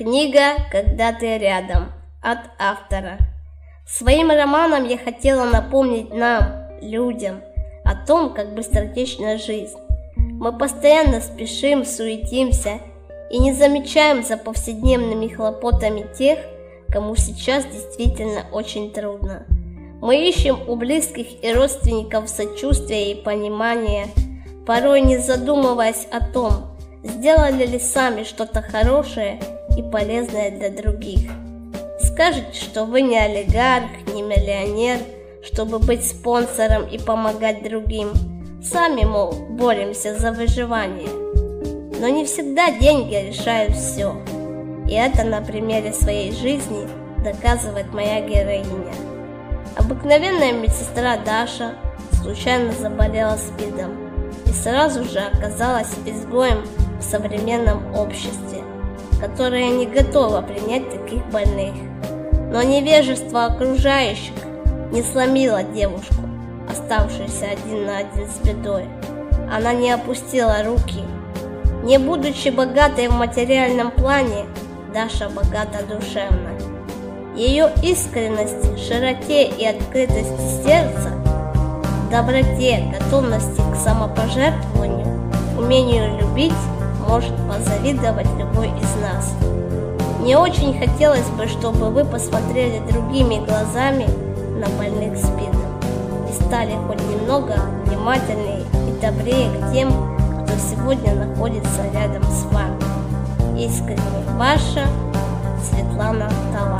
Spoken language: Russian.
Книга «Когда ты рядом» от автора. Своим романом я хотела напомнить нам, людям, о том, как быстротечна жизнь. Мы постоянно спешим, суетимся и не замечаем за повседневными хлопотами тех, кому сейчас действительно очень трудно. Мы ищем у близких и родственников сочувствия и понимания, порой не задумываясь о том, сделали ли сами что-то хорошее и полезное для других. Скажите, что вы не олигарх, не миллионер, чтобы быть спонсором и помогать другим. Сами, мол, боремся за выживание. Но не всегда деньги решают все. И это на примере своей жизни доказывает моя героиня. Обыкновенная медсестра Даша случайно заболела СПИДом и сразу же оказалась изгоем в современном обществе, которое не готово принять таких больных. Но невежество окружающих не сломило девушку, оставшуюся один на один с бедой. Она не опустила руки. Не будучи богатой в материальном плане, Даша богата душевно. Ее искренность, широте и открытости сердца, доброте, готовности к самопожертвованию, умению любить может позавидовать любой из нас. Мне очень хотелось бы, чтобы вы посмотрели другими глазами на больных СПИДом и стали хоть немного внимательнее и добрее к тем, кто сегодня находится рядом с вами. Искренне ваша Светлана Талант.